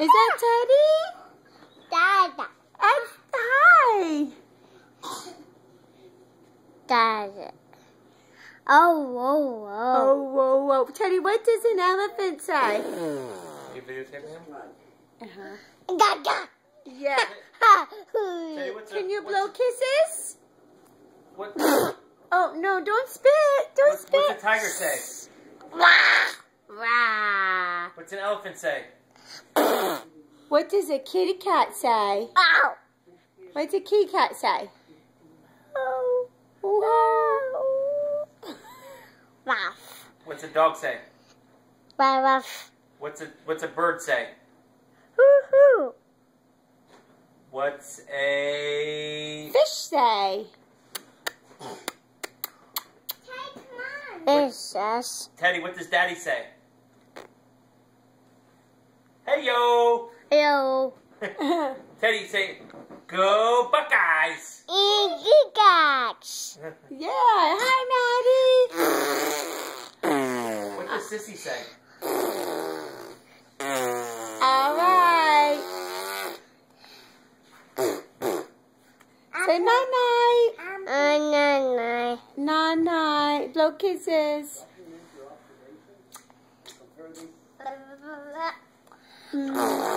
Is that Teddy? Dada. That's hi. Dada. Oh, whoa, whoa. Oh, whoa, whoa. Teddy, what does an elephant say? You videotaping him? Uh-huh. Dada. Yeah. Teddy, what's a- Can you blow a- kisses? What, Oh, no, don't spit. Don't what's, what's a tiger say? Rah. What's an elephant say? What does a kitty cat say? Ow. What's a kitty cat say? Oh. Wow. Ruff. What's a dog say? Ruff. What's a what's a bird say? Hoo-hoo. What's a Fish say. It's us. Teddy? What does Daddy say? Teddy say, "Go Buckeyes." Igigats. Yeah. Hi, Maddie. What does Sissy say? All right. Say night night. Uh, no, no. Night night. Blow kisses. Ah!